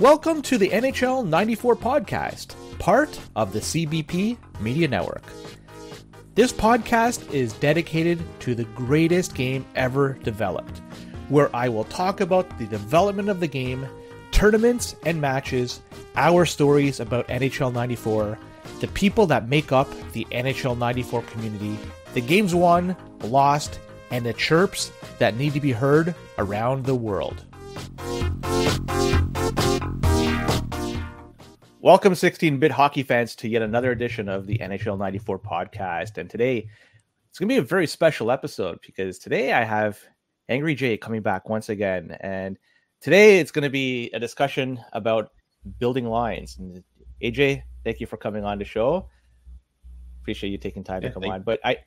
Welcome to the NHL 94 podcast, part of the CBP Media Network. This podcast is dedicated to the greatest game ever developed, where I will talk about the development of the game, tournaments and matches, our stories about NHL 94, the people that make up the NHL 94 community, the games won, lost, and the chirps that need to be heard around the world. Welcome, 16 bit hockey fans, to yet another edition of the NHL 94 podcast. And today, it's going to be a very special episode because today I have Angry Jay coming back once again. And today it's going to be a discussion about building lines. And AJ, thank you for coming on the show. Appreciate you taking time yeah, to come on. But I,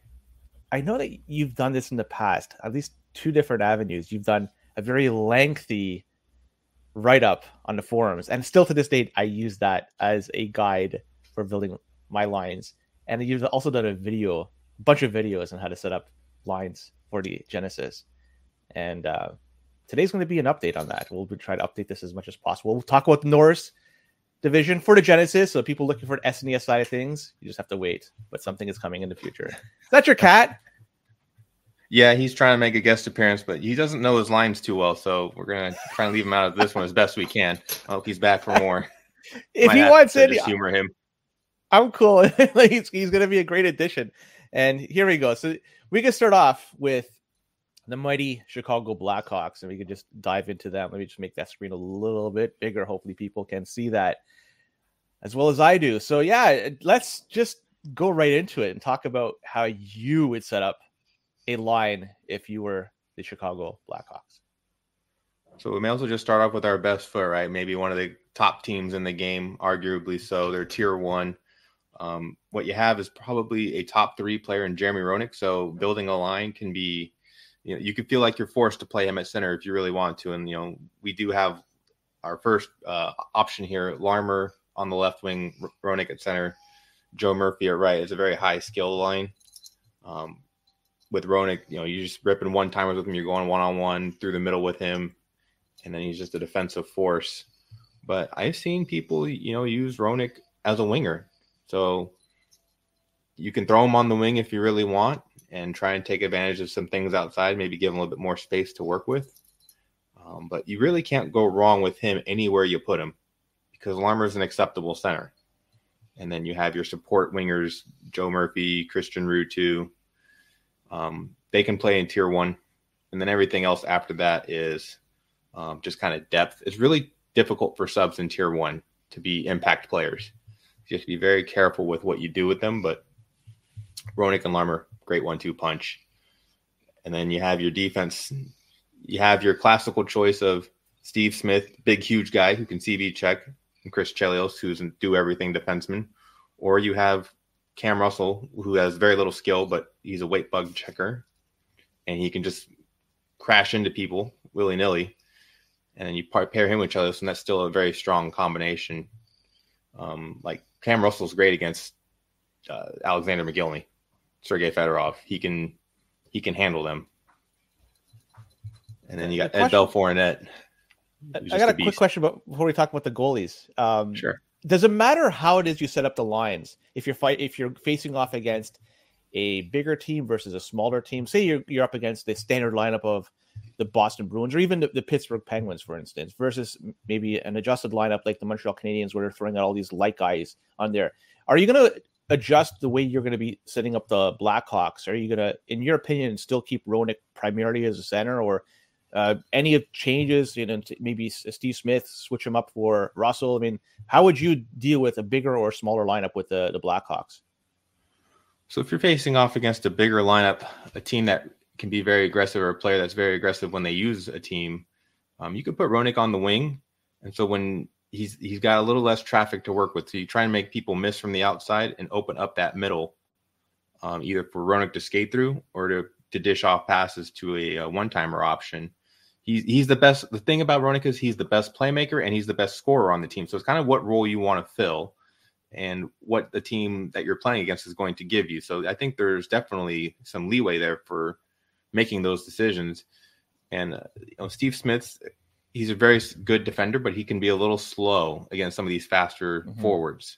I know that you've done this in the past, at least two different avenues. You've done a very lengthy write up on the forums, and still to this date, I use that as a guide for building my lines. And you've also done a video, a bunch of videos on how to set up lines for the Genesis. And uh, today's going to be an update on that. We'll try to update this as much as possible. We'll talk about the Norris division for the Genesis. So people looking for an SNES side of things, you just have to wait. But something is coming in the future. Is that your cat? Yeah, he's trying to make a guest appearance, but he doesn't know his lines too well, so we're gonna try and leave him out of this one as best we can. I hope he's back for more. if Might he wants it, humor him. I'm cool. he's, he's gonna be a great addition. And here we go. So we can start off with the mighty Chicago Blackhawks, and we can just dive into them. Let me just make that screen a little bit bigger. Hopefully, people can see that as well as I do. So yeah, let's just go right into it and talk about how you would set up a line if you were the Chicago Blackhawks? So we may also just start off with our best foot, right? Maybe one of the top teams in the game, arguably so. They're tier one. Um, what you have is probably a top three player in Jeremy Roenick. So building a line can be, you know, you could feel like you're forced to play him at center if you really want to. And you know, we do have our first uh, option here: Larmer on the left wing, Roenick at center, Joe Murphy at right. It's a very high skill line. Um, with Roenick, you know, you're just ripping one timers with him. You're going one on one through the middle with him, and then he's just a defensive force. But I've seen people, you know, use Roenick as a winger. So you can throw him on the wing if you really want and try and take advantage of some things outside, maybe give him a little bit more space to work with. Um, but you really can't go wrong with him anywhere you put him because Larmer is an acceptable center. And then you have your support wingers, Joe Murphy, Christian Ruutu, um, they can play in tier one, and then everything else after that is um, just kind of depth. It's really difficult for subs in tier one to be impact players. You have to be very careful with what you do with them. But Roenick and Larmer, great one-two punch. And then you have your defense. You have your classical choice of Steve Smith, big, huge guy who can CB check, and Chris Chelios, who's do everything defenseman. Or you have Cam Russell, who has very little skill, but he's a weight bug checker, and he can just crash into people willy nilly. And then you pair him with Chelios, and that's still a very strong combination. Um, like Cam Russell's great against uh, Alexander Mogilny, Sergey Fedorov. He can he can handle them. And then you got Ed Belfour I got a, a quick question about before we talk about the goalies. Um, sure does it matter how it is you set up the lines? If you're fight if you're facing off against a bigger team versus a smaller team say you're, you're up against the standard lineup of the boston bruins or even the, the pittsburgh penguins for instance versus maybe an adjusted lineup like the montreal canadiens where they're throwing out all these light guys on there. Are you going to adjust the way you're going to be setting up the blackhawks? Are you going to in your opinion still keep Roenick primarily as a center or uh, any of changes, you know, maybe Steve Smith switch him up for Russell. I mean, how would you deal with a bigger or smaller lineup with the the Blackhawks? So if you're facing off against a bigger lineup, a team that can be very aggressive or a player that's very aggressive when they use a team, um, you could put Roenick on the wing, and so when he's he's got a little less traffic to work with, so you try and make people miss from the outside and open up that middle, um, either for Roenick to skate through or to to dish off passes to a, a one timer option he's he's the best. The thing about Roenick is he's the best playmaker and he's the best scorer on the team. So it's kind of what role you want to fill and what the team that you're playing against is going to give you. So I think there's definitely some leeway there for making those decisions. And uh, you know, Steve Smith's he's a very good defender, but he can be a little slow against some of these faster mm-hmm. forwards.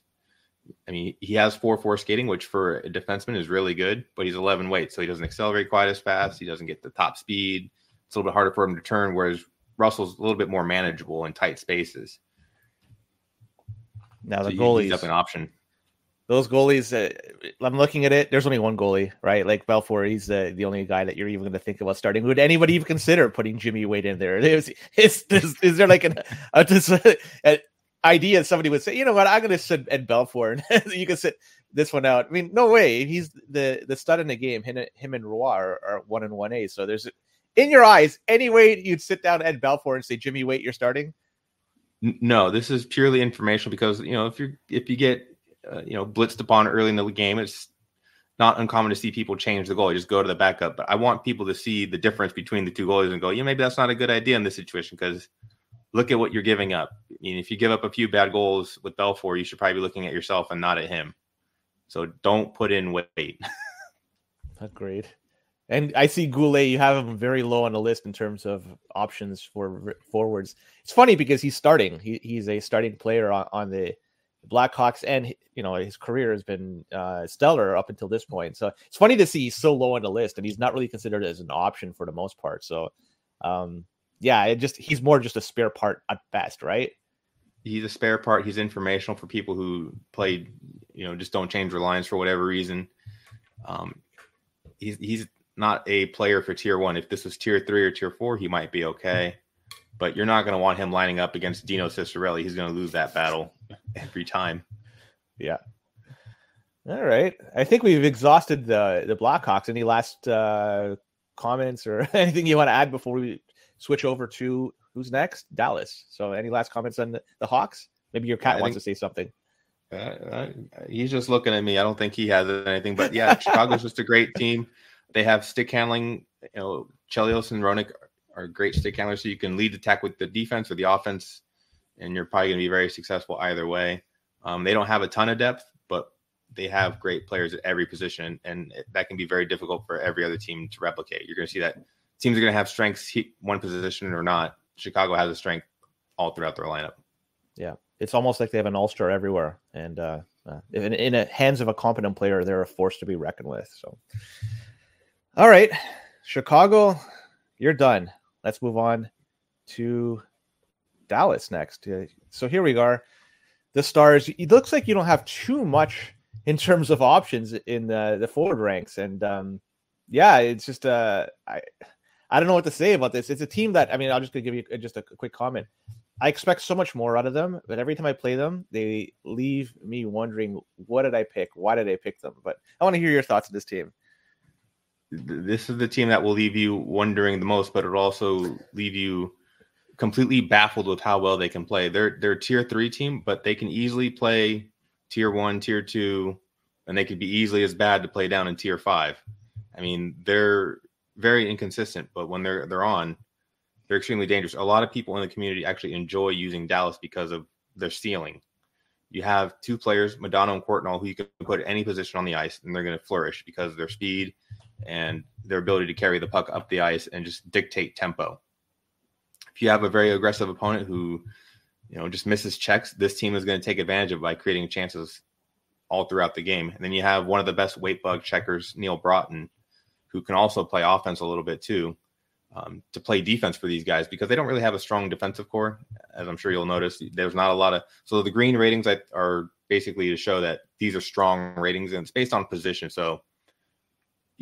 I mean, he has 4 4 skating, which for a defenseman is really good, but he's 11 weight, so he doesn't accelerate quite as fast. He doesn't get the top speed. It's a little bit harder for him to turn, whereas Russell's a little bit more manageable in tight spaces. Now, the so goalies. Up an option those goalies, uh, I'm looking at it. There's only one goalie, right? Like Belfour, he's the, the only guy that you're even going to think about starting. Would anybody even consider putting Jimmy Waite in there? Is, is, is, is there like an a, an idea somebody would say, you know what, I'm going to sit at Belfour and you can sit this one out. I mean, no way. He's the the stud in the game. Him, him and Roy are, are one and one A. So there's in your eyes, any way you'd sit down at Belfour and say, Jimmy Waite, you're starting. No, this is purely informational because you know if you if you get uh, you know blitzed upon early in the game, it's not uncommon to see people change the goal. You just go to the backup. But I want people to see the difference between the two goalies and go, yeah, maybe that's not a good idea in this situation because look at what you're giving up. I mean, if you give up a few bad goals with Belfour, you should probably be looking at yourself and not at him. So don't put in Waite. Agreed. And I see Goulet, you have him very low on the list in terms of options for forwards. It's funny because he's starting. He, he's a starting player on, on the Blackhawks, and you know his career has been uh, stellar up until this point. So it's funny to see he's so low on the list, and he's not really considered as an option for the most part. So, um, yeah, it just he's more just a spare part at best, right? He's a spare part. He's informational for people who played, you know, just don't change their lines for whatever reason. Um, he's he's not a player for tier one. If this was tier three or tier four, he might be okay but you're not going to want him lining up against Dino Ciccarelli. He's going to lose that battle every time. Yeah. All right. I think we've exhausted the the Blackhawks. Any last uh, comments or anything you want to add before we switch over to who's next? Dallas. So, any last comments on the, the Hawks? Maybe your cat I wants think, to say something. Uh, uh, he's just looking at me. I don't think he has anything. But yeah, Chicago's just a great team. They have stick handling. You know, Chelios and Roenick are great stick handlers, so you can lead the attack with the defense or the offense, and you're probably going to be very successful either way. Um, they don't have a ton of depth, but they have great players at every position, and that can be very difficult for every other team to replicate. You're going to see that teams are going to have strengths one position or not. Chicago has a strength all throughout their lineup. Yeah, it's almost like they have an all star everywhere, and uh, uh, in, in the hands of a competent player, they're a force to be reckoned with. So, all right, Chicago, you're done let's move on to Dallas next. So here we are. The Stars. It looks like you don't have too much in terms of options in the, the forward ranks, and um, yeah, it's just uh, I I don't know what to say about this. It's a team that I mean, I'll just give you just a quick comment. I expect so much more out of them, but every time I play them, they leave me wondering, what did I pick? Why did I pick them? But I want to hear your thoughts on this team this is the team that will leave you wondering the most, but it'll also leave you completely baffled with how well they can play. They're they're tier three team, but they can easily play tier one, tier two, and they could be easily as bad to play down in tier five. I mean, they're very inconsistent, but when they're they're on, they're extremely dangerous. A lot of people in the community actually enjoy using Dallas because of their stealing. You have two players, Modano and Courtnall, who you can put any position on the ice, and they're going to flourish because of their speed and their ability to carry the puck up the ice and just dictate tempo. If you have a very aggressive opponent who, you know, just misses checks, this team is going to take advantage of by creating chances all throughout the game. And then you have one of the best weight bug checkers, Neal Broten, who can also play offense a little bit too, um, to play defense for these guys because they don't really have a strong defensive core. As I'm sure you'll notice, there's not a lot of so the green ratings are basically to show that these are strong ratings and it's based on position. So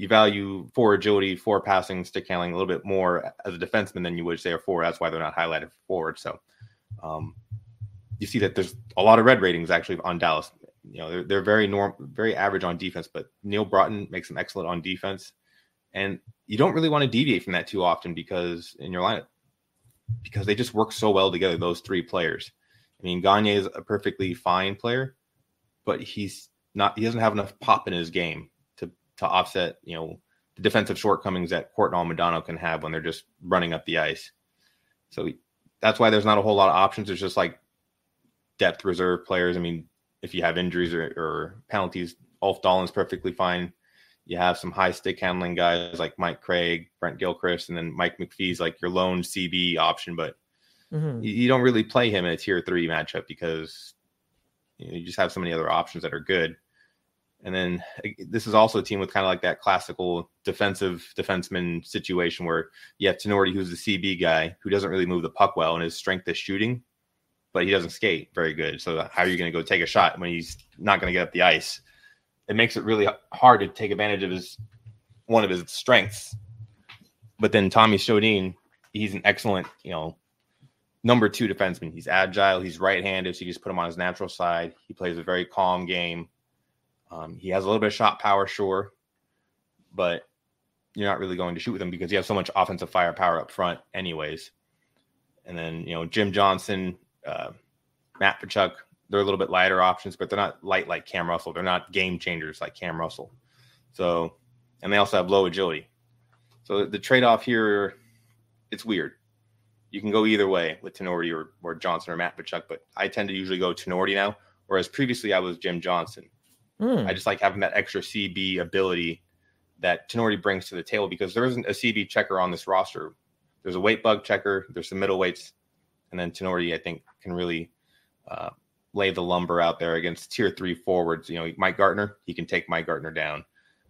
you value for agility, for passing, stick handling a little bit more as a defenseman than you would say a. That's why they're not highlighted forward. So um, you see that there's a lot of red ratings actually on Dallas. You know, they're, they're very norm, very average on defense, but Neal Broten makes them excellent on defense. And you don't really want to deviate from that too often because in your lineup, because they just work so well together, those three players. I mean, Gagner is a perfectly fine player, but he's not, he doesn't have enough pop in his game to offset, you know, the defensive shortcomings that Courtnall Modano can have when they're just running up the ice. So that's why there's not a whole lot of options. There's just like depth reserve players. I mean, if you have injuries or, or penalties, Ulf Dahlen's perfectly fine. You have some high stick handling guys like Mike Craig, Brent Gilchrist, and then Mike McPhee's like your lone CB option. But mm-hmm. you, you, don't really play him in a tier three matchup because you, know, you just have so many other options that are good. And then uh, this is also a team with kind of like that classical defensive defenseman situation where you have Tinordi, who's the CB guy, who doesn't really move the puck well, and his strength is shooting, but he doesn't skate very good. So uh, how are you going to go take a shot when he's not going to get up the ice? It makes it really hard to take advantage of his one of his strengths. But then Tommy Sjodin, he's an excellent, you know, number two defenseman. He's agile. He's right-handed, so you just put him on his natural side. He plays a very calm game. Um, he has a little bit of shot power, sure, but you're not really going to shoot with him because you have so much offensive firepower up front, anyways. And then you know Jim Johnson, uh, Matvichuk, they're a little bit lighter options, but they're not light like Cam Russell. They're not game changers like Cam Russell. So, and they also have low agility. So the trade off here, it's weird. You can go either way with Tinordi or, or Johnson or Matvichuk, but I tend to usually go Tinordi now, whereas previously I was Jim Johnson. Mm. I just like having that extra CB ability that Tinordi brings to the table because there isn't a CB checker on this roster. There's a weight bug checker, there's some middleweights, and then Tinordi, I think, can really uh, lay the lumber out there against tier three forwards. You know, Mike Gartner, he can take Mike Gartner down.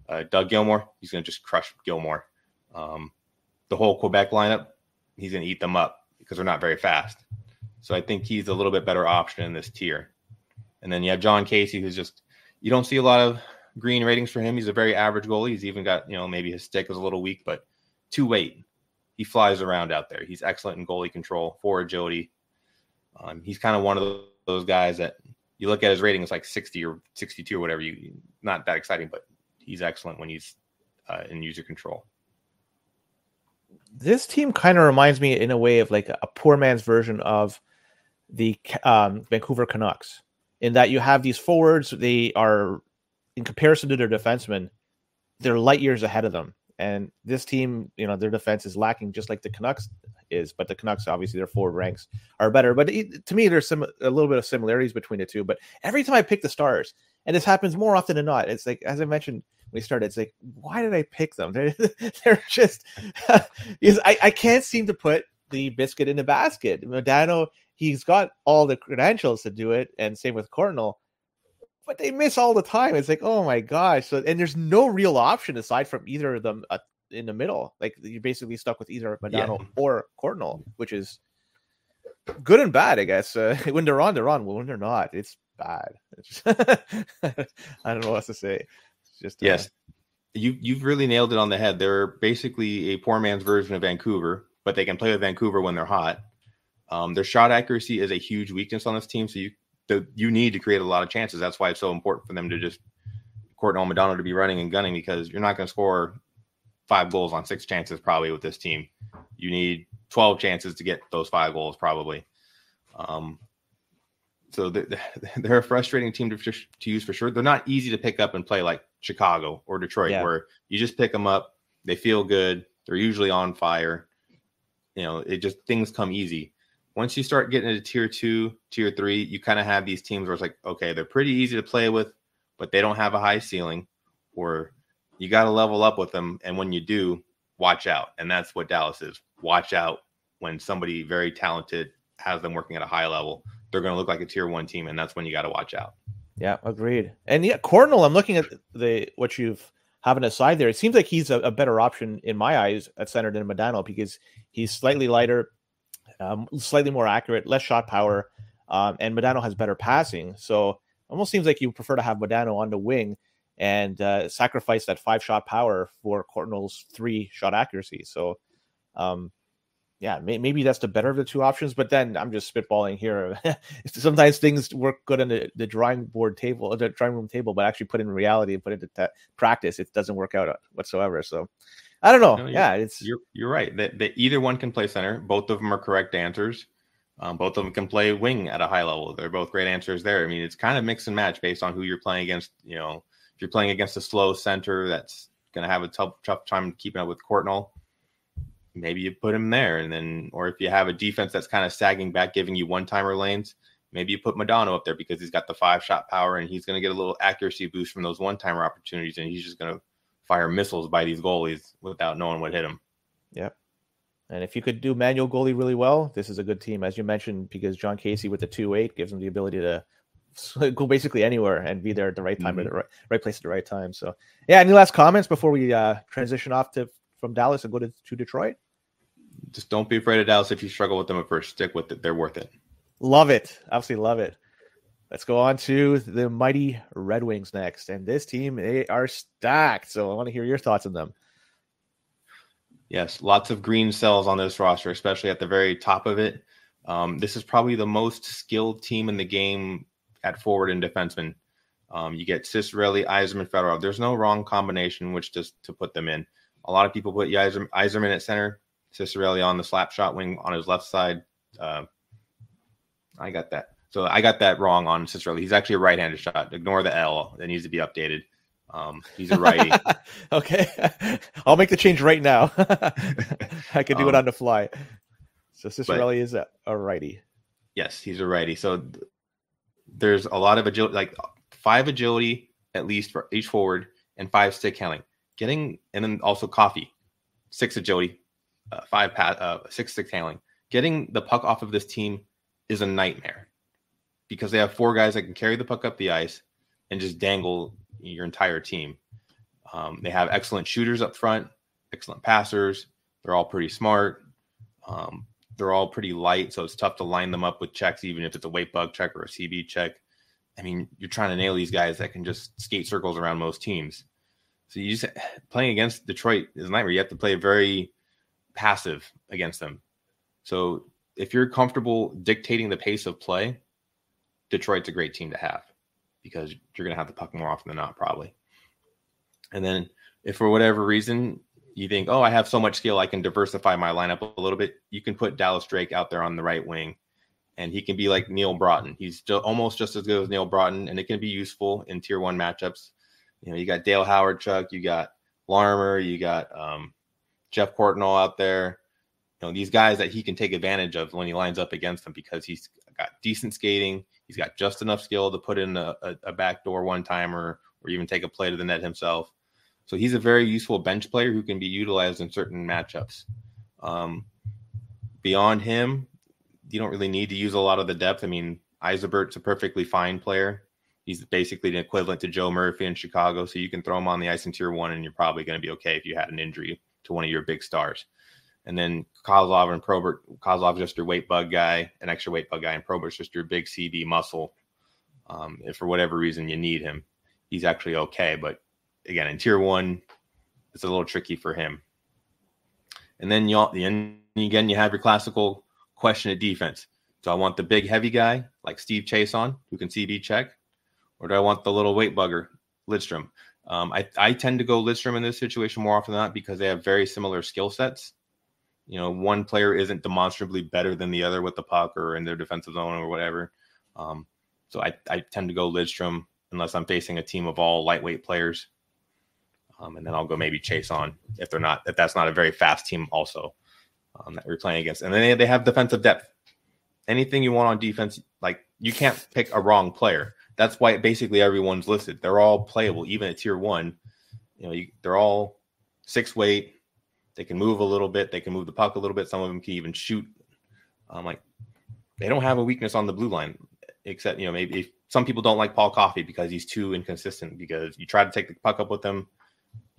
Uh, Doug Gilmour, he's going to just crush Gilmour. Um, the whole Quebec lineup, he's going to eat them up because they're not very fast. So I think he's a little bit better option in this tier. And then you have Jon Casey, who's just you don't see a lot of green ratings for him. He's a very average goalie. He's even got you know maybe his stick was a little weak, but two weight, he flies around out there. He's excellent in goalie control, for agility. Um, he's kind of one of those guys that you look at his rating, it's like 60 or 62 or whatever. You not that exciting, but he's excellent when he's uh, in user control this team kind of reminds me in a way of like a poor man's version of the um, Vancouver Canucks, in that you have these forwards, they are in comparison to their defensemen, they're light years ahead of them. And this team, you know, their defense is lacking just like the Canucks is, but the Canucks obviously their forward ranks are better. But to me, there's some a little bit of similarities between the two. But every time I pick the Stars, and this happens more often than not, it's like as I mentioned we started. It's like, why did I pick them? They're, they're just I, I can't seem to put the biscuit in the basket. Modano, he's got all the credentials to do it, and same with Courtnall, but they miss all the time. It's like, oh my gosh! So and there's no real option aside from either of them uh, in the middle. Like you're basically stuck with either Modano yeah. or Courtnall, which is good and bad, I guess. Uh, when they're on, they're on. When they're not, it's bad. It's I don't know what else to say. It's Just uh, yes, you you've really nailed it on the head. They're basically a poor man's version of Vancouver, but they can play with Vancouver when they're hot. Um, their shot accuracy is a huge weakness on this team, so you the, you need to create a lot of chances. That's why it's so important for them to just Courtnall Modano to be running and gunning because you're not going to score five goals on six chances probably with this team. You need 12 chances to get those five goals probably. Um, so they're, a frustrating team to, to use for sure. They're not easy to pick up and play like Chicago or Detroit, yeah. where you just pick them up, they feel good, they're usually on fire. You know, it just things come easy. Once you start getting into tier two, tier three, you kind of have these teams where it's like, okay, they're pretty easy to play with, but they don't have a high ceiling, or you got to level up with them. And when you do, watch out. And that's what Dallas is. Watch out when somebody very talented has them working at a high level they're going to look like a tier one team, and that's when you got to watch out. Yeah, agreed. And yeah, Courtnall, I'm looking at the what you've having aside there. It seems like he's a, a, better option in my eyes at center than Modano because he's slightly lighter, um, slightly more accurate, less shot power, um, and Modano has better passing. So almost seems like you prefer to have Modano on the wing and uh, sacrifice that five shot power for Courtnall's three shot accuracy. So um, yeah, may, maybe that's the better of the two options. But then I'm just spitballing here. Sometimes things work good on the, the drawing board table, the drawing room table, but actually put in reality and put into practice, it doesn't work out uh, whatsoever. So I don't know. No, yeah, it's you're you're right. That, that either one can play center. Both of them are correct answers. Um, both of them can play wing at a high level. They're both great answers there. I mean, it's kind of mix and match based on who you're playing against. You know, if you're playing against a slow center that's going to have a tough, tough time keeping up with Courtnall, maybe you put him there. And then, or if you have a defense that's kind of sagging back, giving you one timer lanes, maybe you put Modano up there because he's got the five shot power and he's going to get a little accuracy boost from those one timer opportunities. And he's just going to fire missiles by these goalies without knowing what hit them. Yep. And if you could do manual goalie really well, this is a good team, as you mentioned, because Jon Casey with the two eight gives them the ability to go basically anywhere and be there at the right time mm-hmm. at the right, right place at the right time. So, yeah. Any last comments before we uh, transition off to from Dallas and go to, to Detroit? Just don't be afraid of Dallas. If you struggle with them at first, stick with it. They're worth it. Love it. Absolutely love it. Let's go on to the mighty Red Wings next. And this team, they are stacked. So I want to hear your thoughts on them. Yes, lots of green cells on this roster, especially at the very top of it. Um, this is probably the most skilled team in the game at forward and defenseman. Um, you get Ciccarelli, Yzerman, Fedorov. There's no wrong combination which just to put them in. A lot of people put Yzer, Yzerman at center, Ciccarelli on the slap shot wing on his left side. Uh, I got that. So I got that wrong on Ciccarelli. He's actually a right-handed shot. Ignore the L. That needs to be updated. Um, he's a righty. okay, I'll make the change right now. I can do um, it on the fly. So Ciccarelli is a, a righty. Yes, he's a righty. So there's a lot of agility, like five agility at least for each forward, and five stick handling. Getting and then also Coffey, six agility, uh, five pat, uh, six stick handling. Getting the puck off of this team is a nightmare because they have four guys that can carry the puck up the ice and just dangle your entire team. Um, they have excellent shooters up front, excellent passers. They're all pretty smart. Um, they're all pretty light, so it's tough to line them up with checks, even if it's a weight bug check or a CB check. I mean, you're trying to nail these guys that can just skate circles around most teams. So you just playing against Detroit is a nightmare. You have to play very passive against them. So if you're comfortable dictating the pace of play, Detroit's a great team to have because you're going to have the puck more often than not, probably. And then if for whatever reason you think, oh, I have so much skill, I can diversify my lineup a little bit. You can put Dallas Drake out there on the right wing, and he can be like Neal Broten. He's almost just as good as Neal Broten and it can be useful in tier one matchups. You know, you got Dale Hawerchuk, you got Larmer, you got um, Geoff Courtnall out there. You know, these guys that he can take advantage of when he lines up against them because he's got decent skating. He's got just enough skill to put in a, a, a backdoor one timer or even take a play to the net himself. So he's a very useful bench player who can be utilized in certain matchups. Um, beyond him, you don't really need to use a lot of the depth. I mean, Ysebaert's a perfectly fine player. He's basically an equivalent to Joe Murphy in Chicago. So you can throw him on the ice in tier one, and you're probably going to be okay if you had an injury to one of your big stars. And then Kozlov and Probert, Kozlov's just your weight bug guy, an extra weight bug guy, and Probert's just your big CB muscle. Um, if for whatever reason you need him, he's actually okay. But again, in tier one, it's a little tricky for him. And then you and again you have your classical question at defense. Do I want the big heavy guy like Steve Chiasson who can CB check, or do I want the little weight bugger Lidstrom? Um, I, I tend to go Lidstrom in this situation more often than not because they have very similar skill sets. You know, one player isn't demonstrably better than the other with the puck or in their defensive zone or whatever. Um, so I, I tend to go Lidstrom unless I'm facing a team of all lightweight players um, and then I'll go maybe Chiasson if they're not if that's not a very fast team also um, that we're playing against. And then they, they have defensive depth. Anything you want on defense, like you can't pick a wrong player. That's why basically everyone's listed. They're all playable, even at tier one. You know, you, they're all six weight. They can move a little bit. They can move the puck a little bit. Some of them can even shoot. Um, like they don't have a weakness on the blue line, except you know maybe some people don't like Paul Coffey because he's too inconsistent. Because you try to take the puck up with him,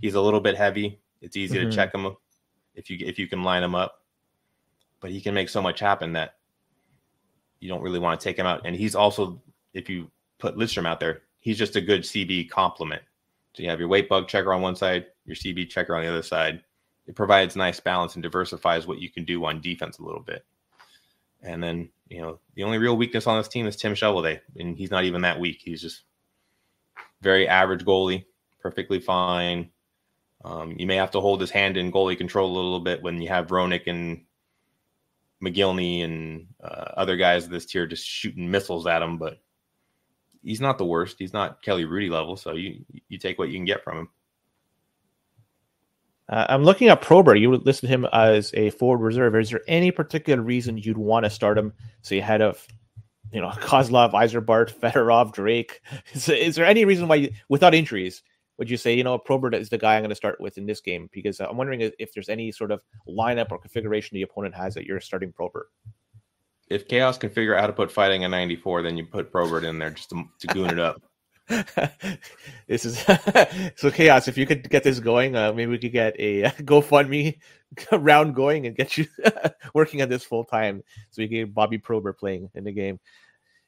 He's a little bit heavy. It's easy mm-hmm. to check him if you if you can line him up. But he can make so much happen that you don't really want to take him out. And he's also, if you put Lidstrom out there, he's just a good CB complement. So you have your weight bug checker on one side, your CB checker on the other side. It provides nice balance and diversifies what you can do on defense a little bit. And then, you know, the only real weakness on this team is Tim Cheveldae, and he's not even that weak. He's just very average goalie, perfectly fine, um, you may have to hold his hand in goalie control a little bit when you have Roenick and Mogilny and uh, other guys of this tier just shooting missiles at him, but he's not the worst. He's not Kelly Hrudey level, so you you take what you can get from him. Uh, I'm looking at Probert. You would list him as a forward reserve. Is there any particular reason you'd want to start him? So you had of, you know, Kozlov, Ysebaert, Fedorov, Drake. Is, is there any reason why, you, without injuries, would you say, you know, Probert is the guy I'm going to start with in this game? Because I'm wondering if there's any sort of lineup or configuration the opponent has that you're starting Probert. If Chaos can figure out how to put fighting a 94, then you put Probert in there just to, to goon it up. this is so chaos. If you could get this going, uh, maybe we could get a GoFundMe round going and get you working on this full time, so we get Bobby Prober playing in the game.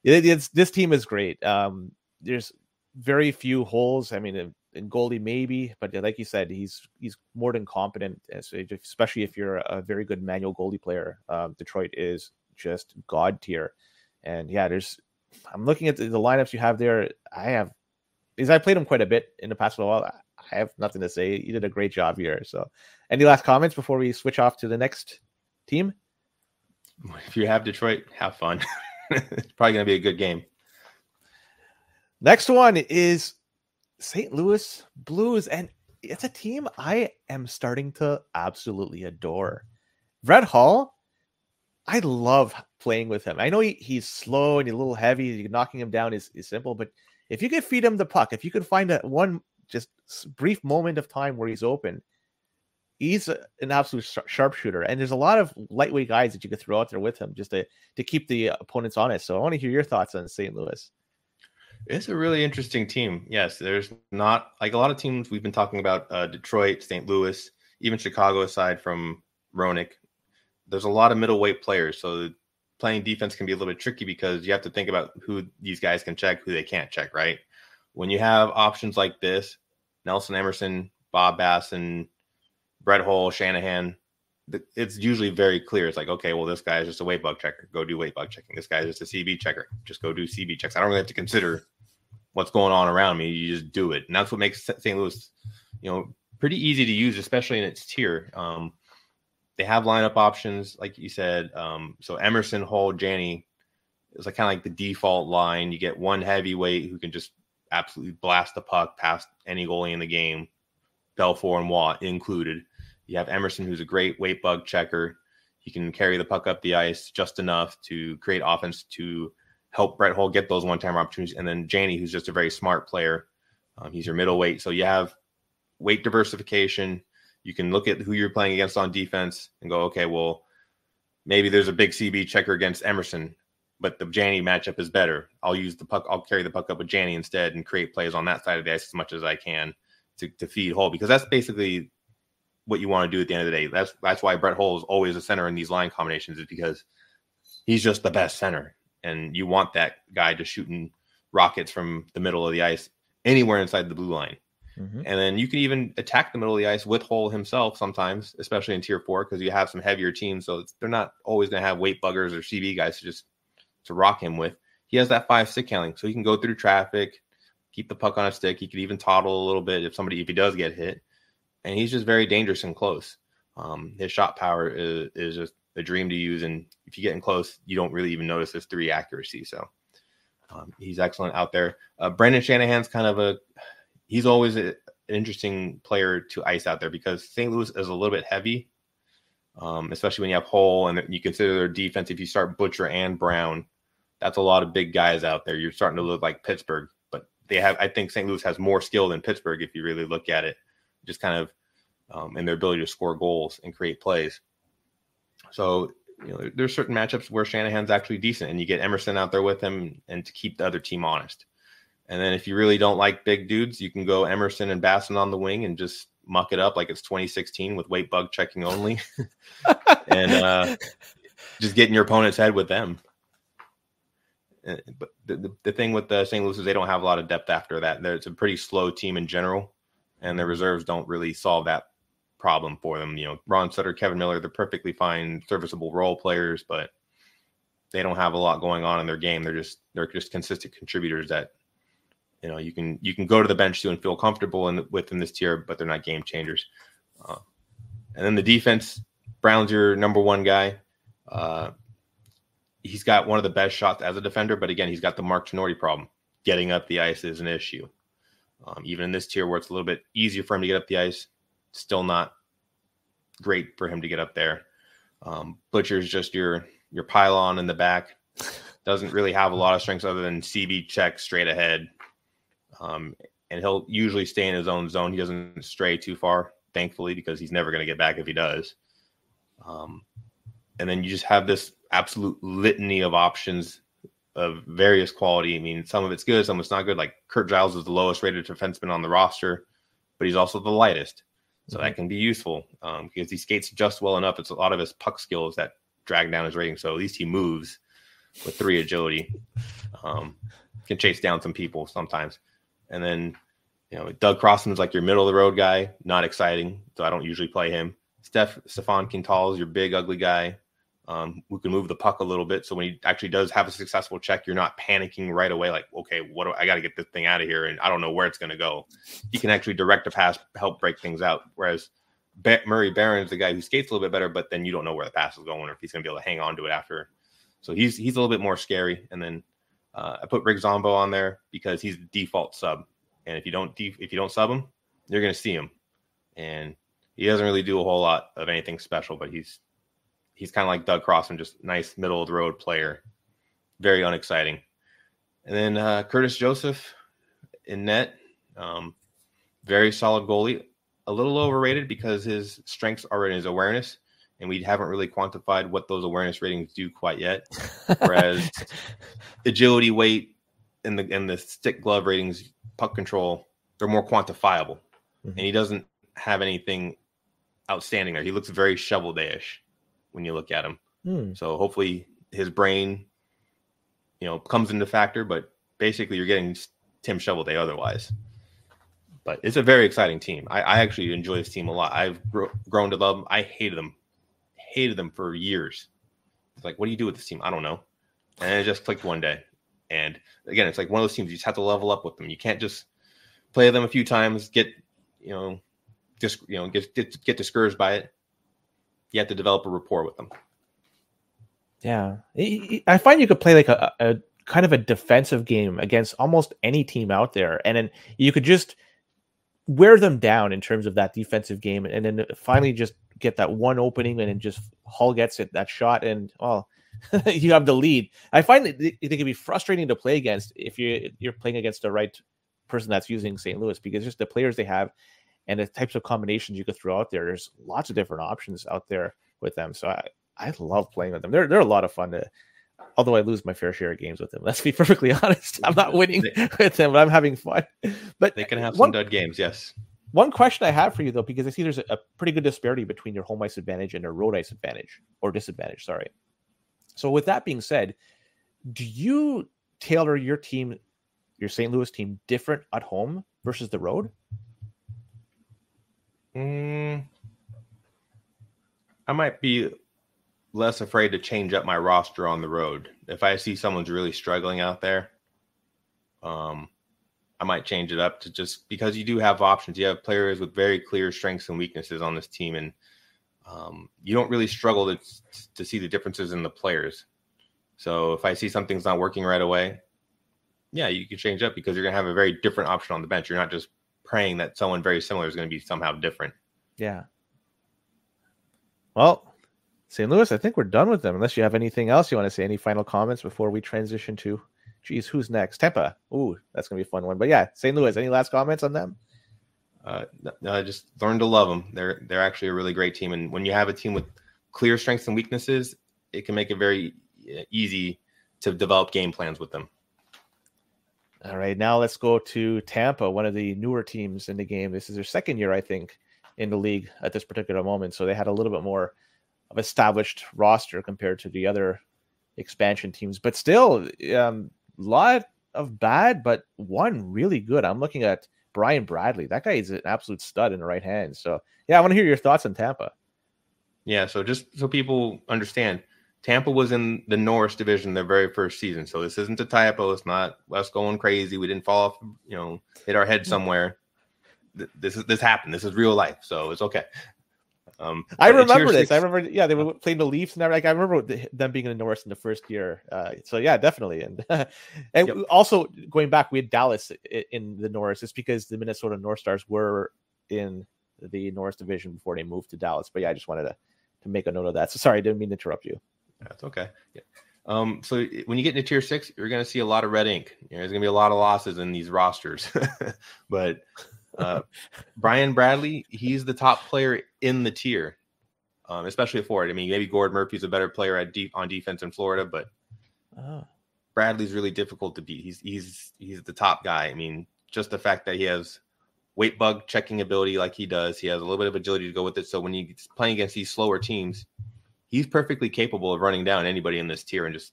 It, this team is great. Um, there's very few holes. I mean, in, in goalie maybe, but like you said, he's he's more than competent, especially if you're a very good manual goalie player. Um, Detroit is just god tier, and yeah, there's. I'm looking at the, the, lineups you have there. I have, because I played them quite a bit in the past while. I have nothing to say. You did a great job here. So, any last comments before we switch off to the next team? If you have Detroit, have fun. it's probably going to be a good game. Next one is St. Louis Blues, and it's a team I am starting to absolutely adore. Brett Hull, I love playing with him. I know he, he's slow and a little heavy. Knocking him down is, is simple, but if you could feed him the puck, if you could find a one just brief moment of time where he's open, he's a, an absolute sh- sharpshooter. And there's a lot of lightweight guys that you could throw out there with him just to to keep the opponents honest. So I want to hear your thoughts on St. Louis. It's a really interesting team. Yes, there's not like a lot of teams we've been talking about uh, Detroit, St. Louis, even Chicago aside from Roenick. There's a lot of middleweight players, so playing defense can be a little bit tricky because you have to think about who these guys can check, who they can't check, right? When you have options like this, Nelson Emerson, Bob Bassen, and Brett Hull, Shanahan, it's usually very clear. It's like, okay, well, this guy is just a weight bug checker. Go do weight bug checking. This guy is just a CB checker. Just go do CB checks. I don't really have to consider what's going on around me. You just do it, and that's what makes St. Louis, you know, pretty easy to use, especially in its tier. Um, they have lineup options, like you said. Um, so Emerson, Hull, Janney is like kind of like the default line. You get one heavyweight who can just absolutely blast the puck past any goalie in the game, Belfour and Watt included. You have Emerson, who's a great weight bug checker. He can carry the puck up the ice just enough to create offense to help Brett Hull get those one time opportunities. And then Janney, who's just a very smart player. Um, he's your middleweight. So you have weight diversification. You can look at who you're playing against on defense and go, okay, well, maybe there's a big CB checker against Emerson, but the Janney matchup is better. I'll use the puck, I'll carry the puck up with Janney instead and create plays on that side of the ice as much as I can to, to feed Hull because that's basically what you want to do at the end of the day. That's that's why Brett Hull is always a center in these line combinations, is because he's just the best center and you want that guy just shooting rockets from the middle of the ice anywhere inside the blue line. Mm-hmm. And then you can even attack the middle of the ice with Hull himself sometimes, especially in tier four, because you have some heavier teams. So they're not always going to have weight buggers or CB guys to just to rock him with. He has that five stick handling, so he can go through traffic, keep the puck on a stick. He could even toddle a little bit if somebody if he does get hit, and he's just very dangerous and close. Um, his shot power is, is just a dream to use. And if you get in close, you don't really even notice his three accuracy. So um, he's excellent out there. Uh, Brendan Shanahan's kind of a he's always a, an interesting player to ice out there because St. Louis is a little bit heavy, um, especially when you have Hull and you consider their defense. If you start Butcher and Brown, that's a lot of big guys out there. You're starting to look like Pittsburgh, but they have. I think St. Louis has more skill than Pittsburgh if you really look at it, just kind of um, in their ability to score goals and create plays. So you know, there's certain matchups where Shanahan's actually decent, and you get Emerson out there with him, and to keep the other team honest. And then if you really don't like big dudes, you can go Emerson and Bassen on the wing and just muck it up like it's 2016 with weight bug checking only, and uh, just getting your opponent's head with them. But the, the, the thing with the St. Louis is they don't have a lot of depth after that. It's a pretty slow team in general, and their reserves don't really solve that problem for them. You know, Ron Sutter, Kevin Miller, they're perfectly fine, serviceable role players, but they don't have a lot going on in their game. They're just they're just consistent contributors that you know you can you can go to the bench too and feel comfortable in within this tier, but they're not game changers. Uh, and then the defense, Brown's your number one guy. Uh, he's got one of the best shots as a defender, but again, he's got the Mark Tinordi problem. Getting up the ice is an issue. Um, even in this tier where it's a little bit easier for him to get up the ice, still not great for him to get up there. Um, Butcher's just your your pylon in the back. Doesn't really have a lot of strengths other than CB check straight ahead. Um, and he'll usually stay in his own zone. He doesn't stray too far, thankfully, because he's never going to get back if he does. Um, and then you just have this absolute litany of options of various quality. I mean, some of it's good, some of it's not good. Like Kurt Giles is the lowest rated defenseman on the roster, but he's also the lightest. So mm-hmm. that can be useful um, because he skates just well enough. It's a lot of his puck skills that drag down his rating. So at least he moves with three agility. Um, can chase down some people sometimes. And then, you know, Doug Crossman is like your middle of the road guy, not exciting. So I don't usually play him. Steph Stefan Quintal is your big ugly guy um, who can move the puck a little bit. So when he actually does have a successful check, you're not panicking right away, like, okay, what do I got to get this thing out of here, and I don't know where it's going to go. He can actually direct a pass, help break things out. Whereas ba- Murray Baron is the guy who skates a little bit better, but then you don't know where the pass is going or if he's going to be able to hang on to it after. So he's he's a little bit more scary. And then uh, I put Rick Zombo on there because he's the default sub, and if you don't if you don't sub him, you're going to see him, and he doesn't really do a whole lot of anything special, but he's he's kind of like Doug Crossman, just nice middle of the road player, very unexciting. And then uh, Curtis Joseph in net, um, very solid goalie, a little overrated because his strengths are in his awareness, and we haven't really quantified what those awareness ratings do quite yet. Whereas agility, weight, and the and the stick glove ratings, puck control, they're more quantifiable, mm-hmm. and he doesn't have anything outstanding there. He looks very shovel dayish when you look at him. Hmm. So hopefully his brain, you know, comes into factor. But basically, you're getting Tim Cheveldae otherwise. But it's a very exciting team. I, I actually enjoy this team a lot. I've gr- grown to love them. I hated them, hated them for years. It's like, what do you do with this team? I don't know. And it just clicked one day. And again, it's like one of those teams you just have to level up with them. You can't just play them a few times, get you know, just you know, get get, get discouraged by it you have to develop a rapport with them. Yeah, I find you could play like a, a kind of a defensive game against almost any team out there, and then you could just wear them down in terms of that defensive game, and then finally just get that one opening, and then just Hull gets it that shot, and well, you have the lead. I find that it, it can be frustrating to play against if you you're playing against the right person that's using St. Louis because just the players they have and the types of combinations you could throw out there. There's lots of different options out there with them. So I, I love playing with them. They're they're a lot of fun to although I lose my fair share of games with them. Let's be perfectly honest. I'm not winning with them, but I'm having fun. But they can have one, some dud games, yes. One question I have for you though, because I see there's a, a pretty good disparity between your home ice advantage and your road ice advantage or disadvantage, sorry. So with that being said, do you tailor your team, your St. Louis team, different at home versus the road? Mm, I might be less afraid to change up my roster on the road. If I see someone's really struggling out there, um, I might change it up to just because you do have options. You have players with very clear strengths and weaknesses on this team, and um, you don't really struggle to to see the differences in the players. So if I see something's not working right away, yeah, you can change up because you're gonna have a very different option on the bench. You're not just praying that someone very similar is going to be somehow different. Yeah. Well, St. Louis, I think we're done with them. Unless you have anything else you want to say, any final comments before we transition to, geez, who's next? Tampa. Ooh, that's gonna be a fun one. But yeah, St. Louis. Any last comments on them? Uh, no, I just learn to love them. They're they're actually a really great team, and when you have a team with clear strengths and weaknesses, it can make it very uh, easy to develop game plans with them. All right, now let's go to Tampa, one of the newer teams in the game. This is their second year, I think, in the league at this particular moment. So they had a little bit more of established roster compared to the other expansion teams, but still, um, lot of bad, but one really good. I'm looking at Brian Bradley. That guy is an absolute stud in the right hand. So yeah, I want to hear your thoughts on Tampa. Yeah, so just so people understand, Tampa was in the Norris division their very first season, so this isn't a typo. It's not us going crazy. We didn't fall off, you know, hit our head mm. somewhere. This is this happened. This is real life, so it's okay. Um, I remember this. I remember, yeah, they were playing the Leafs and everything. Like I remember them being in the Norris in the first year. Uh, so yeah, definitely. And and yep. also going back, we had Dallas in the Norris. It's because the Minnesota North Stars were in the Norris division before they moved to Dallas. But yeah, I just wanted to to make a note of that. So sorry, I didn't mean to interrupt you. That's okay. Yeah. Um, so when you get into tier six, you're going to see a lot of red ink. You know, there's going to be a lot of losses in these rosters. but uh, Brian Bradley, he's the top player in the tier, um, especially at forward. I mean, maybe Gord Murphy's a better player at deep on defense in Florida, but oh. Bradley's really difficult to beat. He's he's he's the top guy. I mean, just the fact that he has weight bug checking ability like he does, he has a little bit of agility to go with it. So when he's playing against these slower teams, he's perfectly capable of running down anybody in this tier and just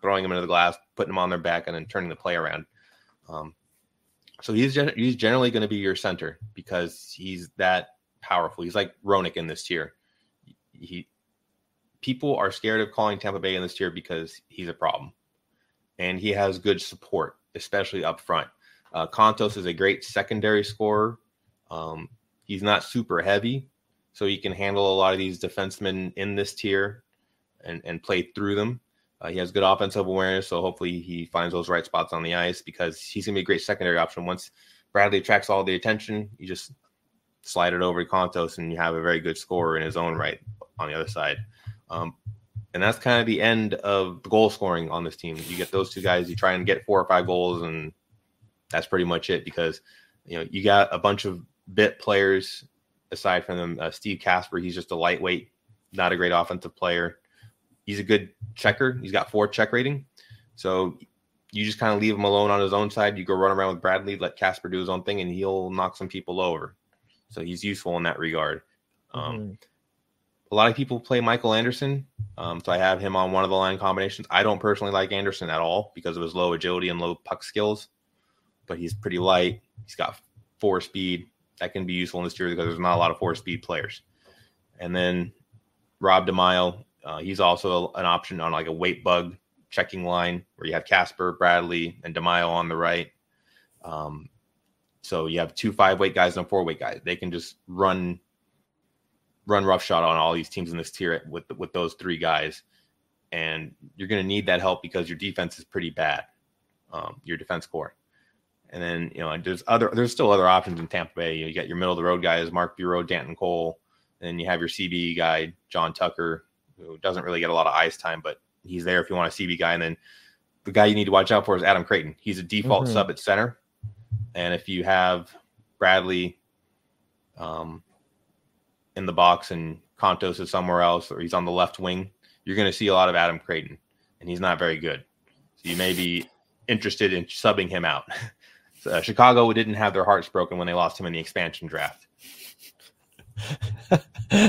throwing them into the glass, putting them on their back, and then turning the play around. Um, so he's gen- he's generally going to be your center because he's that powerful. He's like Roenick in this tier. He people are scared of calling Tampa Bay in this tier because he's a problem and he has good support, especially up front. Uh, Kontos is a great secondary scorer. Um, he's not super heavy, so he can handle a lot of these defensemen in this tier and, and play through them. Uh, he has good offensive awareness, so hopefully he finds those right spots on the ice because he's going to be a great secondary option. Once Bradley attracts all the attention, you just slide it over to Kontos and you have a very good scorer in his own right on the other side. Um, and that's kind of the end of the goal scoring on this team. You get those two guys, you try and get four or five goals, and that's pretty much it. Because you know you got a bunch of bit players aside from them. Uh, Steve Kasper, he's just a lightweight, not a great offensive player. He's a good checker. He's got four check rating, so you just kind of leave him alone on his own side. You go run around with Bradley, let Kasper do his own thing, and he'll knock some people over. So he's useful in that regard. Um, mm-hmm a lot of people play Mikael Andersson. Um, so I have him on one of the line combinations. I don't personally like Anderson at all because of his low agility and low puck skills, but he's pretty light. He's got four speed that can be useful in this tier because there's not a lot of four speed players. And then Rob DiMaio, uh, he's also an option on like a weight bug checking line where you have Kasper, Bradley, and DiMaio on the right. Um, so you have two five weight guys and a four weight guy. They can just run run roughshod on all these teams in this tier with with those three guys, and you're going to need that help because your defense is pretty bad, um, your defense core. And then you know there's other there's still other options in Tampa Bay. You got your middle of the road guys, Marc Bureau, Danton Cole, and you have your CB guy, John Tucker, who doesn't really get a lot of ice time, but he's there if you want a CB guy. And then the guy you need to watch out for is Adam Creighton. He's a default mm-hmm. sub at center, and if you have Bradley, um, in the box and Kontos is somewhere else or he's on the left wing, you're going to see a lot of Adam Creighton, and he's not very good. So you may be interested in subbing him out. so, uh, Chicago didn't have their hearts broken when they lost him in the expansion draft.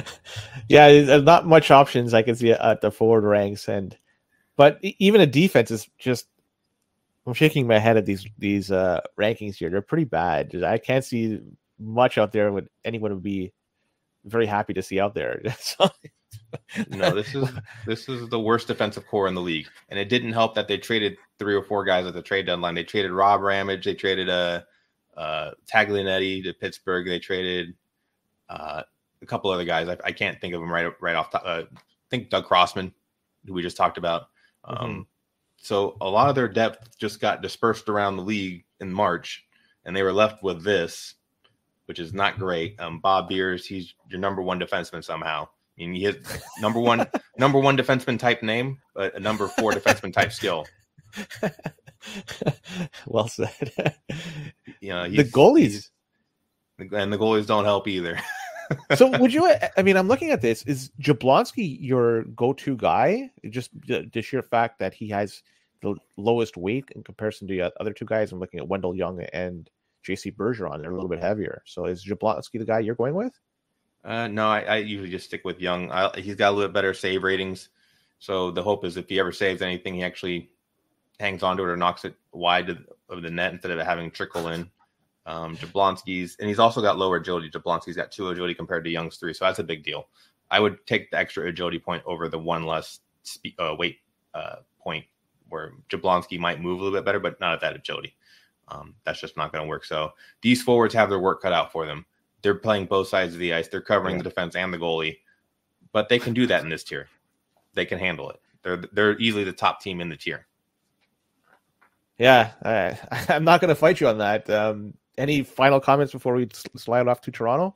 yeah, there's not much options I can see at the forward ranks, and but even a defense is just. I'm shaking my head at these these uh, rankings here. They're pretty bad. I can't see much out there with anyone would be very happy to see out there. no, this is this is the worst defensive core in the league, and it didn't help that they traded three or four guys at the trade deadline. They traded Rob Ramage, they traded a uh, uh, Taglianetti to Pittsburgh, they traded uh, a couple other guys. I, I, can't think of them right right off. Top, uh, I think Doug Crossman, who we just talked about. Um, mm-hmm. So a lot of their depth just got dispersed around the league in March, and they were left with this which is not great. Um, Bob Beers, he's your number one defenseman somehow. I mean, he has number one number one defenseman type name, but a number four defenseman type skill. well said. you know, the goalies and the goalies don't help either. so would you i mean i'm looking at this is jablonski your go-to guy just the sheer fact that he has the lowest weight in comparison to the other two guys i'm looking at wendell young and JC Bergeron. They're a little bit heavier. So is Jablonski the guy you're going with? Uh, no, I, I, usually just stick with Young. I, he's got a little bit better save ratings. So the hope is if he ever saves anything, he actually hangs onto it or knocks it wide of the net instead of having trickle in. Um, Jablonski's, and he's also got lower agility. Jablonski's got two agility compared to Young's three, so that's a big deal. I would take the extra agility point over the one less spe- uh, weight uh, point, where Jablonski might move a little bit better, but not at that agility. Um, that's just not going to work. So these forwards have their work cut out for them. They're playing both sides of the ice. They're covering yeah. the defense and the goalie, but they can do that in this tier. They can handle it. They're they're easily the top team in the tier. Yeah, I, I'm not going to fight you on that. Um, any final comments before we slide off to Toronto?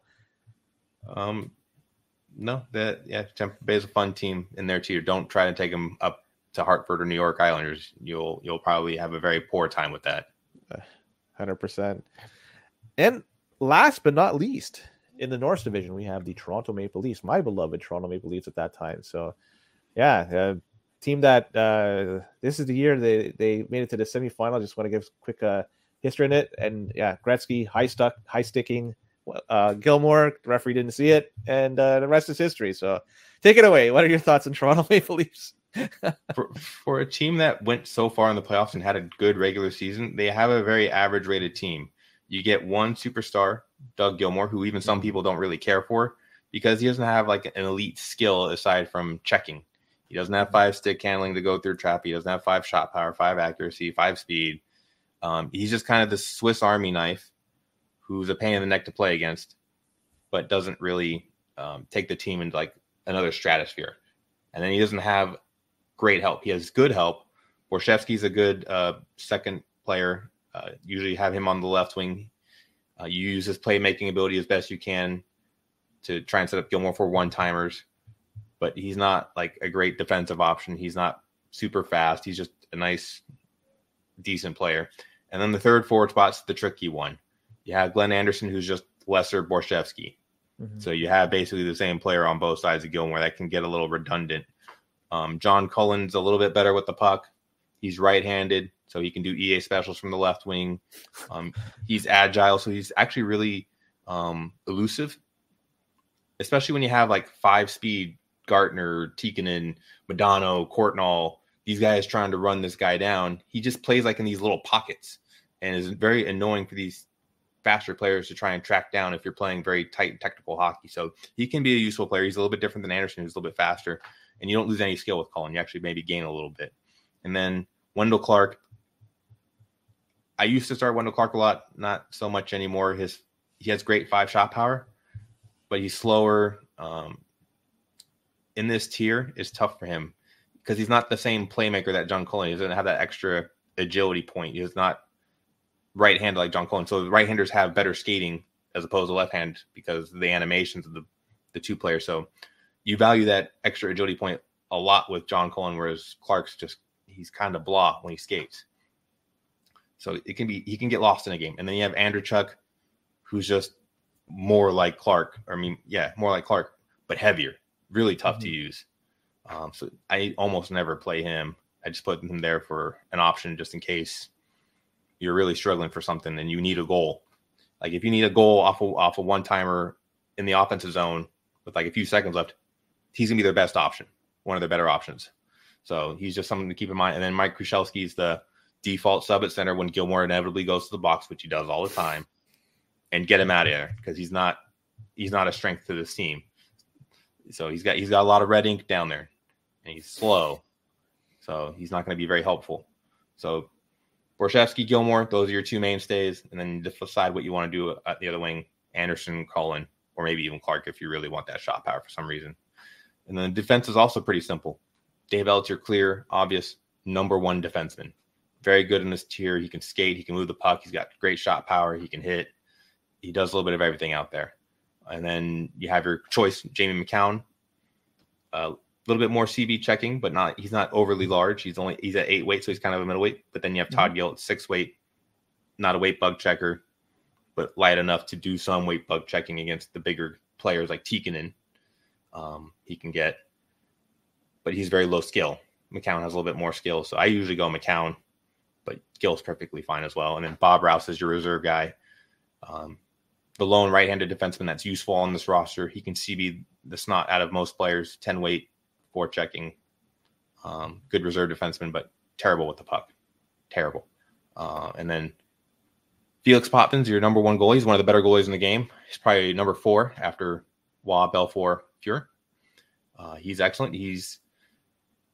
Um, no, that yeah, Tampa Bay is a fun team in there too. Don't try to take them up to Hartford or New York Islanders, you'll you'll probably have a very poor time with that. Hundred percent. And last but not least, in the Norris Division, we have the Toronto Maple Leafs, my beloved Toronto Maple Leafs at that time. So, yeah, uh, team that uh, this is the year they they made it to the semifinal. Just want to give a quick uh, history in it, and yeah, Gretzky high stuck, high sticking. Uh, Gilmour, the referee didn't see it, and uh, the rest is history. So, take it away. What are your thoughts on Toronto Maple Leafs? for, for a team that went so far in the playoffs and had a good regular season, they have a very average rated team. You get one superstar, Doug Gilmour, who even some people don't really care for because he doesn't have like an elite skill aside from checking. He doesn't have five stick handling to go through trap. He doesn't have five shot power, five accuracy, five speed. Um, he's just kind of the Swiss Army knife who's a pain in the neck to play against, but doesn't really um, take the team into like another stratosphere. And then he doesn't have great help. He has good help. Borschevsky's a good uh, second player. Uh, usually have him on the left wing. Uh, you use his playmaking ability as best you can to try and set up Gilmour for one timers, but he's not like a great defensive option. He's not super fast. He's just a nice, decent player. And then the third forward spot's the tricky one. You have Glenn Anderson, who's just lesser Borschevsky. Mm-hmm. So you have basically the same player on both sides of Gilmour. that can get a little redundant. Um, John Cullen's a little bit better with the puck. He's right-handed, so he can do EA specials from the left wing. Um, he's agile, so he's actually really um, elusive, especially when you have like five-speed Gartner, Tikkanen, Modano, Courtnall, these guys trying to run this guy down. He just plays like in these little pockets and is very annoying for these faster players to try and track down if you're playing very tight and technical hockey. So he can be a useful player. He's a little bit different than Anderson, who's a little bit faster and you don't lose any skill with Cullen. You actually maybe gain a little bit. And then Wendel Clark. I used to start Wendel Clark a lot, not so much anymore. His he has great five shot power, but he's slower. Um, in this tier is tough for him because he's not the same playmaker that John Cullen. He doesn't have that extra agility point. He's not right handed like John Cullen. So the right handers have better skating as opposed to left hand because the animations of the, the two players. So you value that extra agility point a lot with John Cullen, whereas Clark's just he's kind of blah when he skates. So it can be he can get lost in a game. And then you have Andreychuk, who's just more like Clark, or I mean, yeah, more like Clark, but heavier, really tough mm-hmm. to use. Um, so I almost never play him. I just put him there for an option just in case you're really struggling for something and you need a goal. Like if you need a goal off of, off a one timer in the offensive zone with like a few seconds left, he's gonna be their best option, one of their better options. So he's just something to keep in mind. And then Mike Krushelnyski is the default sub at center when Gilmour inevitably goes to the box, which he does all the time, and get him out of there because he's not he's not a strength to this team. So he's got he's got a lot of red ink down there, and he's slow, so he's not going to be very helpful. So Borschevsky, Gilmour, those are your two mainstays, and then decide what you want to do at the other wing: Anderson, Cullen, or maybe even Clark if you really want that shot power for some reason. And then the defense is also pretty simple. Dave Ellett, your clear, obvious number one defenseman. Very good in this tier. He can skate. He can move the puck. He's got great shot power. He can hit. He does a little bit of everything out there. And then you have your choice, Jamie Macoun, A little bit more CB checking, but not. He's not overly large. He's only he's at eight weight, so he's kind of a middleweight. But then you have Todd mm-hmm. Gill six weight, not a weight bug checker, but light enough to do some weight bug checking against the bigger players like Tikkanen um, he can get, but he's very low skill. Macoun has a little bit more skill, so I usually go Macoun, but Gill's perfectly fine as well. And then Bob Rouse is your reserve guy, um, the lone right-handed defenseman that's useful on this roster. He can CB the snot out of most players, ten weight, four checking, um, good reserve defenseman, but terrible with the puck, terrible. Uh, and then Felix Potvin, your number one goalie. He's one of the better goalies in the game. He's probably number four after Waugh, Belfour, Pure. Uh, he's excellent. He's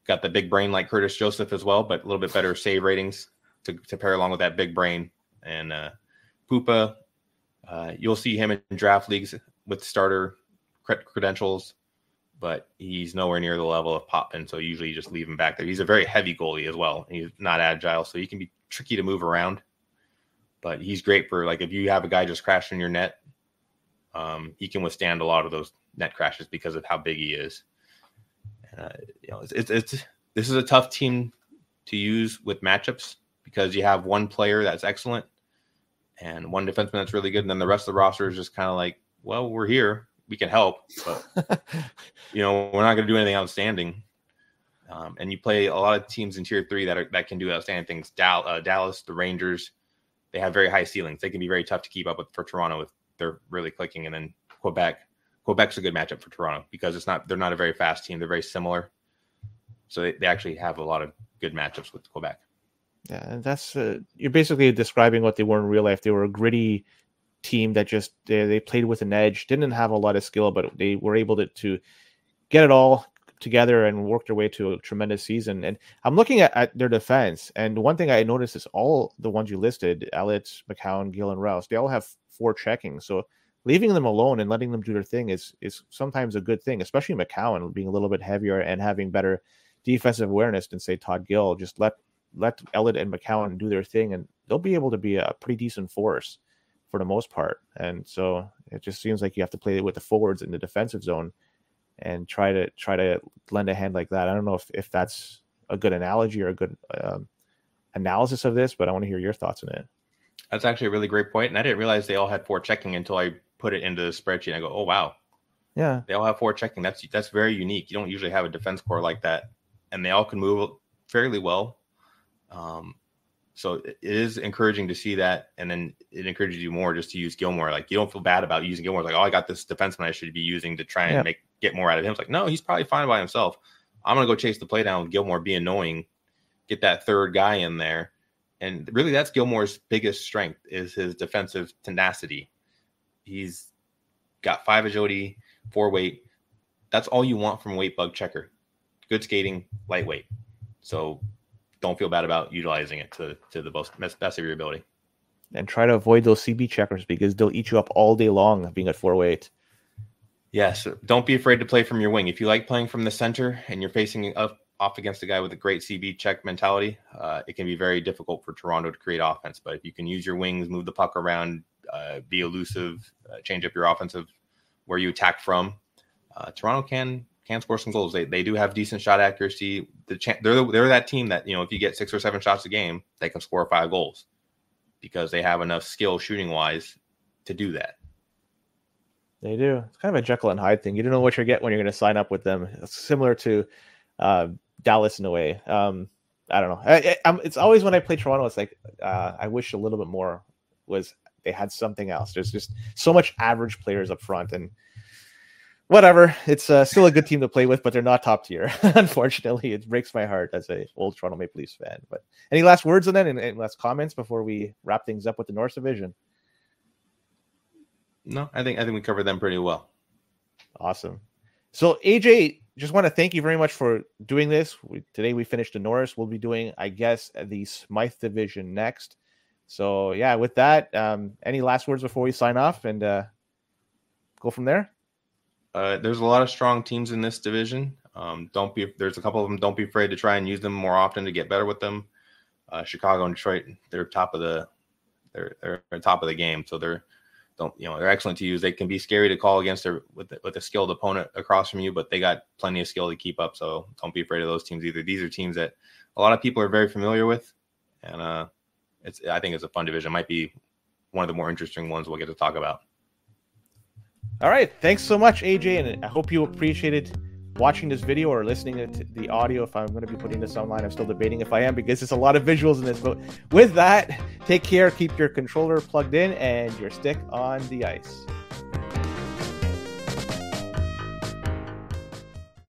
got the big brain like Curtis Joseph as well, but a little bit better save ratings to, to pair along with that big brain. And uh, uh, you'll see him in draft leagues with starter credentials, but he's nowhere near the level of Potvin. So usually you just leave him back there. He's a very heavy goalie as well. He's not agile, so he can be tricky to move around. But he's great for like if you have a guy just crashing your net, um, he can withstand a lot of those net crashes because of how big he is. Uh, you know, it's, it's, it's this is a tough team to use with matchups because you have one player that's excellent and one defenseman that's really good, and then the rest of the roster is just kind of like, well, we're here, we can help, but you know, we're not going to do anything outstanding. Um, and you play a lot of teams in tier three that are that can do outstanding things. Dal- uh, Dallas, the Rangers, they have very high ceilings. They can be very tough to keep up with for Toronto if they're really clicking. And then Quebec, Quebec's a good matchup for Toronto because it's not they're not a very fast team. They're very similar, so they, they actually have a lot of good matchups with Quebec. Yeah, and that's uh, you're basically describing what they were in real life. They were a gritty team that just they, they played with an edge, didn't have a lot of skill, but they were able to, to get it all together and work their way to a tremendous season. And I'm looking at, at their defense, and one thing I noticed is all the ones you listed, Ellett, Macoun, Gill, and Rouse, they all have four checking. So leaving them alone and letting them do their thing is is sometimes a good thing, especially Macoun being a little bit heavier and having better defensive awareness than say Todd Gill. Just let let Ellett and Macoun do their thing, and they'll be able to be a pretty decent force for the most part. And so it just seems like you have to play with the forwards in the defensive zone and try to try to lend a hand like that. I don't know if if that's a good analogy or a good um, analysis of this, but I want to hear your thoughts on it. That's actually a really great point, and I didn't realize they all had four checking until I put it into the spreadsheet. I go, oh wow, yeah, they all have four checking. That's that's very unique. You don't usually have a defense core like that, and they all can move fairly well. Um, so it is encouraging to see that, and then it encourages you more just to use Gilmour. Like you don't feel bad about using Gilmour. Like oh, I got this defenseman I should be using to try and yeah. make get more out of him. It's like no, he's probably fine by himself. I'm gonna go chase the play down with Gilmour, be annoying, get that third guy in there, and really that's Gilmour's biggest strength is his defensive tenacity. He's got five agility, four weight. That's all you want from weight bug checker. Good skating, lightweight. So don't feel bad about utilizing it to to the most best of your ability. And try to avoid those CB checkers because they'll eat you up all day long being at four weight. Yes, don't be afraid to play from your wing. If you like playing from the center and you're facing up off against a guy with a great CB check mentality, uh, it can be very difficult for Toronto to create offense. But if you can use your wings, move the puck around, uh, be elusive, uh, change up your offensive where you attack from, uh, Toronto can can score some goals. They, they do have decent shot accuracy. The they're the, they're that team that you know if you get six or seven shots a game, they can score five goals because they have enough skill shooting wise to do that. They do. It's kind of a Jekyll and Hyde thing. You don't know what you get when you're going to sign up with them. It's similar to uh, Dallas in a way. Um, I don't know. I, I, it's always when I play Toronto, it's like uh, I wish a little bit more was they had something else. There's just so much average players up front, and whatever. It's uh, still a good team to play with, but they're not top tier. Unfortunately, it breaks my heart as a old Toronto Maple Leafs fan. But any last words on that and, and last comments before we wrap things up with the Norris Division? No, I think I think we covered them pretty well. Awesome. So AJ, just want to thank you very much for doing this. We, today we finished the Norris. We'll be doing, I guess, the Smythe division next. So yeah, with that, um, any last words before we sign off and uh, go from there? Uh, there's a lot of strong teams in this division. Um, don't be there's a couple of them. Don't be afraid to try and use them more often to get better with them. Uh, Chicago and Detroit, they're top of the they're they're top of the game, so they're don't you know they're excellent to use. They can be scary to call against their with with a skilled opponent across from you, but they got plenty of skill to keep up. So don't be afraid of those teams either. These are teams that a lot of people are very familiar with, and uh, it's I think it's a fun division. It might be one of the more interesting ones we'll get to talk about. All right, thanks so much, AJ, and I hope you appreciated watching this video or listening to the audio. If i'm going to be putting this online i'm still debating if i am because it's a lot of visuals in this but with that take care keep your controller plugged in and your stick on the ice